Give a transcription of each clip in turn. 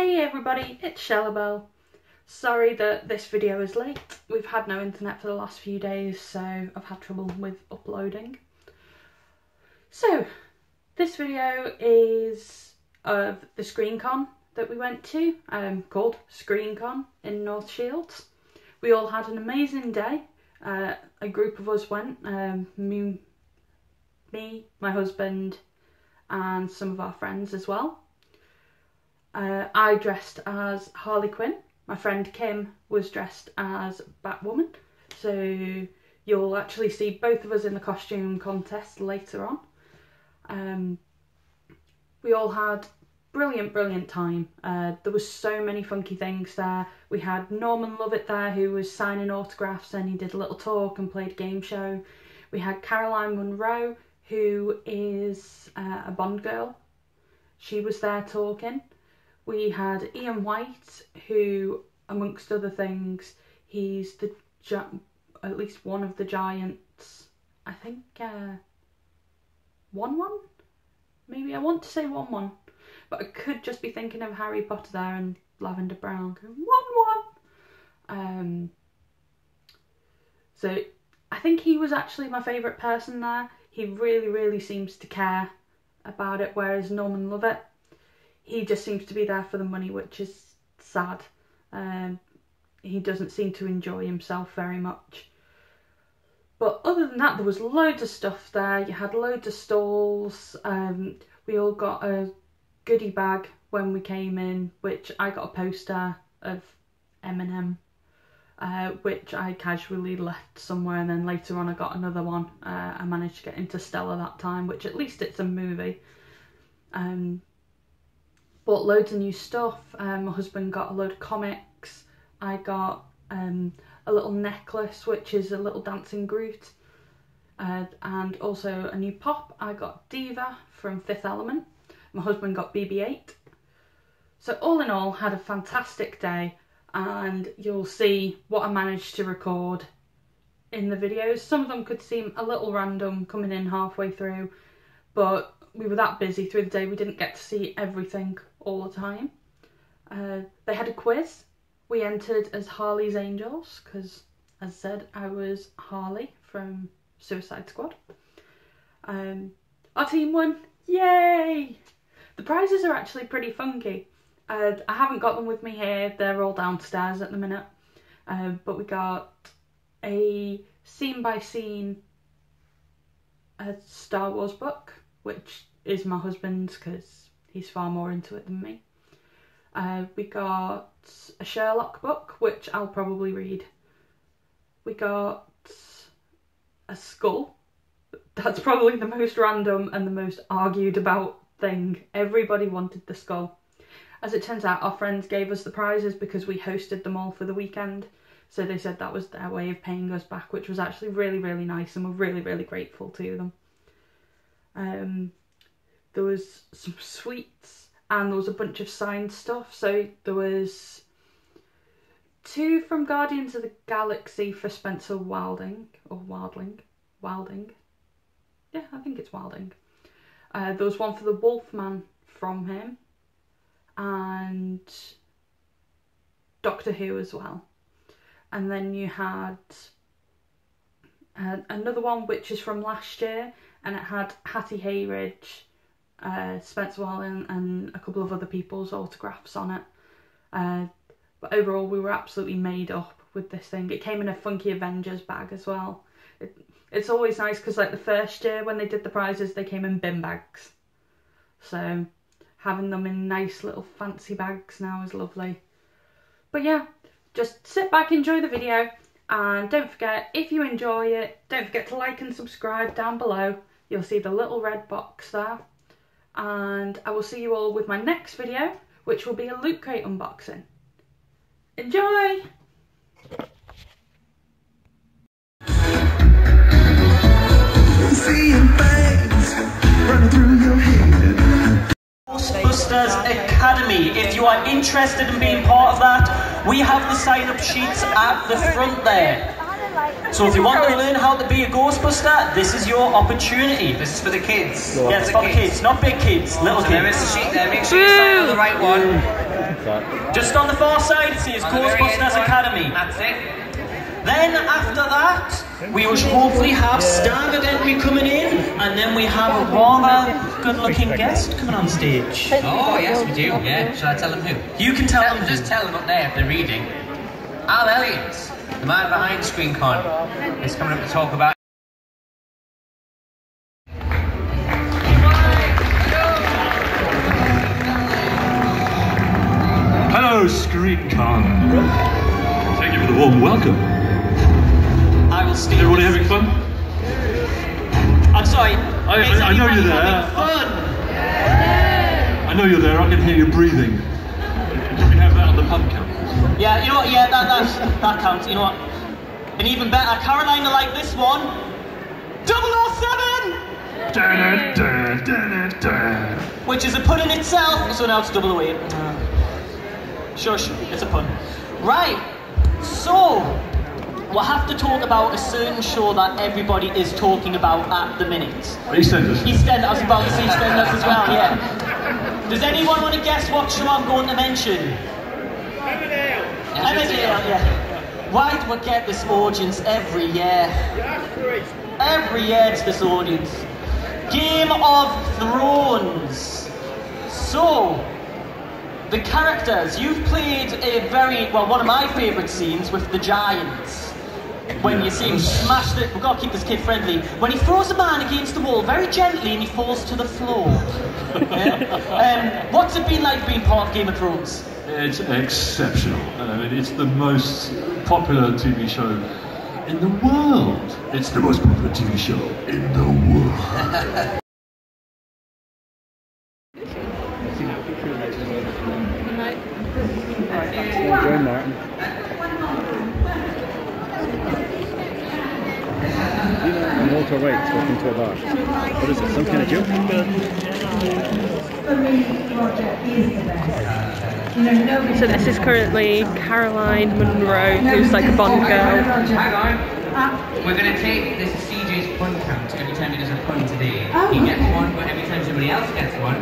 Hey everybody, it's Chelleabelle. Sorry that this video is late. We've had no internet for the last few days, so I've had trouble with uploading. So, this video is of the ScreenCon that we went to, um, called ScreenCon in North Shields. We all had an amazing day. Uh, a group of us went, um, me, me, my husband, and some of our friends as well. Uh, I dressed as Harley Quinn. My friend Kim was dressed as Batwoman. So you'll actually see both of us in the costume contest later on. Um, we all had brilliant, brilliant time. Uh, there was so many funky things there. We had Norman Lovett there who was signing autographs and he did a little talk and played a game show. We had Caroline Munro who is uh, a Bond girl. She was there talking we had Ian Whyte, who, amongst other things, he's the at least one of the giants. I think uh, Wun Wun, maybe I want to say Wun Wun, but I could just be thinking of Harry Potter there and Lavender Brown one one. Um, so I think he was actually my favourite person there. He really, really seems to care about it, whereas Norman Lovett he just seems to be there for the money, which is sad. Um, he doesn't seem to enjoy himself very much. But other than that, there was loads of stuff there. You had loads of stalls. Um, we all got a goodie bag when we came in, which I got a poster of Eminem, uh, which I casually left somewhere, and then later on I got another one. Uh, I managed to get Interstellar that time, which at least it's a movie. Um, bought loads of new stuff. Um, my husband got a load of comics. I got um, a little necklace, which is a little dancing Groot. Uh, and also a new pop. I got Diva from Fifth Element. My husband got BB-8. So all in all, had a fantastic day and you'll see what I managed to record in the videos. Some of them could seem a little random coming in halfway through, but we were that busy through the day we didn't get to see everything all the time. Uh, they had a quiz. We entered as Harley's Angels because, as I said, I was Harley from Suicide Squad. Um, our team won. Yay! The prizes are actually pretty funky. Uh, I haven't got them with me here. They're all downstairs at the minute. Uh, but we got a scene by scene Star Wars book, which is my husband's because He's far more into it than me. Uh, we got a Sherlock book, which I'll probably read. We got a skull. That's probably the most random and the most argued about thing. Everybody wanted the skull. As it turns out, our friends gave us the prizes because we hosted them all for the weekend. So they said that was their way of paying us back, which was actually really, really nice and we're really, really grateful to them. Um, there was some sweets and there was a bunch of signed stuff. So there was two from Guardians of the Galaxy for Spencer Wilding or Wildling, Wilding. Yeah, I think it's Wilding. Uh, there was one for the Wolfman from him and Doctor Who as well. And then you had uh, another one which is from last year and it had Hattie Hayridge uh, Spencer Wallen and a couple of other people's autographs on it. Uh, but overall, we were absolutely made up with this thing. It came in a funky Avengers bag as well. It, it's always nice because like the first year when they did the prizes, they came in bin bags. So having them in nice little fancy bags now is lovely. But yeah, just sit back, enjoy the video. And don't forget, if you enjoy it, don't forget to like and subscribe down below. You'll see the little red box there and I will see you all with my next video, which will be a Loot Crate unboxing. Enjoy! Ghostbusters Academy. If you are interested in being part of that, we have the sign-up sheets at the front there. So if you want to learn how to be a Ghostbuster, this is your opportunity. This is for the kids. Yeah, it's for the kids, not big kids, little So there is kids. the sheet there. Make sure you sign the right one. Just on the far side, it says On the very end Ghostbusters. Academy. That's it. Then after that, we will hopefully have staggered entry coming in, and then we have a rather good-looking guest coming on stage. Oh, yes, we do. Yeah. Shall I tell them who? You can tell Tell them them, just tell them up there if they're reading. Al Elliott, the man behind ScreenCon, is coming up to talk about. Hello, ScreenCon. Thank you for the warm welcome. I will steal. everybody having fun? I'm sorry. I, I, I know you're there. Fun. I know you're there. I can hear you breathing. Can we have that on the count? Yeah, you know what? Yeah, that that that counts. You know what? And even better, Carolina like this one. 007! Da, da, da, da, da. Which is a pun in itself, so now it's double oh away. Shush, it's a pun. Right, so we'll have to talk about a certain show that everybody is talking about at the minute. EastEnders. EastEnders, I was about to say EastEnders as well, yeah. Does anyone want to guess what show I'm going to mention? Why do we get this audience every year? Every year it's this audience. Game of Thrones. So, the characters, you've played a very, well, one of my favourite scenes with the Giants. When you see him smash the, we've got to keep this kid friendly. When he throws a man against the wall very gently and he falls to the floor. Yeah? Um, what's it been like being part of Game of Thrones? It's exceptional. Uh, I mean, it's the most popular TV show in the world. It's the most popular TV show in the world. Join Martin. You know, I'm Walter White talking to a bar. What is it? Some kind of joke? For me, Roger is the best. You know, nobody. So this is currently Caroline Munro, who's like a Bond girl. Hang on. We're going to take this is CJ's pun count every time he does a pun today. Oh, he gets one, but every time somebody else gets one,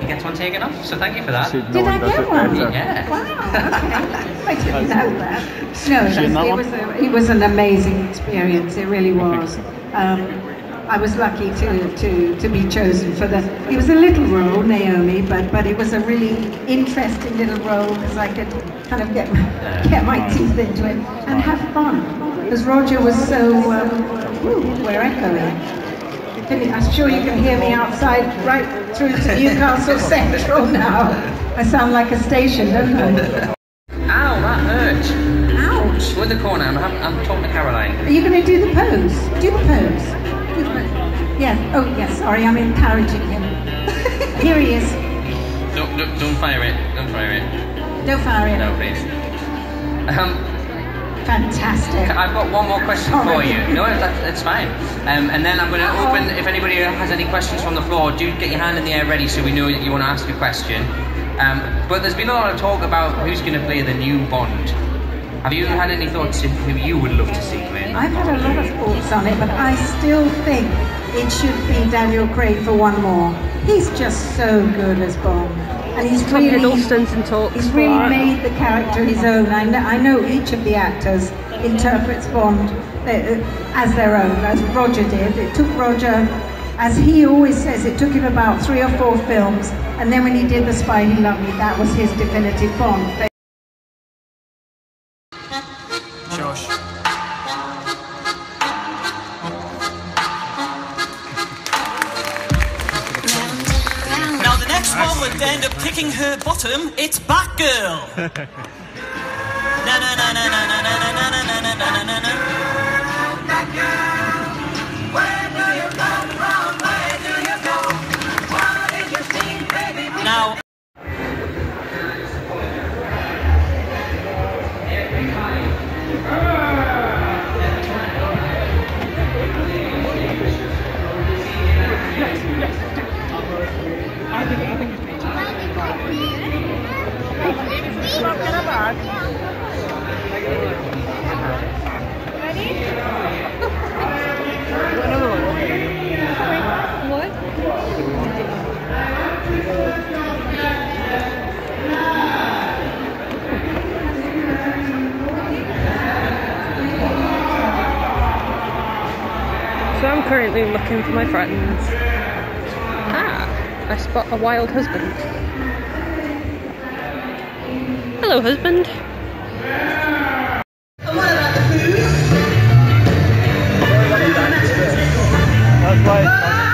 he gets one taken off. So thank you for that. See, no Did I get one? better. Yeah. Wow, okay. I didn't know that. No, She in it was, a, it was an amazing experience. It really was. Um, I was lucky to, to, to be chosen for the. It was a little role, Naomi, but, but it was a really interesting little role because I could kind of get get my teeth into it and have fun. Because Roger was so. Um, ooh, we're echoing. You- I'm sure you can hear me outside, right through to Newcastle Central now. I sound like a station, don't I? Ow, that hurt. Ouch! We're in the corner. I'm, I'm talking to Caroline. Are you going to do the pose? Do the pose. Do the pose. Yeah. Oh, yes. Sorry, I'm encouraging him. Here he is. Don't, don't, don't fire it. Don't fire it. Don't fire it. No, please. Um, Fantastic. I've got one more question for you. No, that, that's fine. Um, and then I'm going to open. If anybody has any questions from the floor, do get your hand in the air ready so we know that you want to ask a question. Um, but there's been a lot of talk about who's going to play the new Bond. Have you had any thoughts of who you would love to see play? I've had a lot of thoughts on it, but I still think it should be Daniel Craig for one more. He's just so good as Bond. And he's Tom really, Hiddleston's in talks he's really made the character his own. I know, I know each of the actors interprets Bond uh, uh, as their own, as Roger did. It took Roger, as he always says, it took him about three or four films, and then when he did The Spy Who Loved Me, that was his definitive Bond. Would end up kicking her bottom. It's Batgirl. na na na na na na na na na na na na na na. Currently looking for my friends. Ah, I spot a wild husband. Hello, husband. That's why.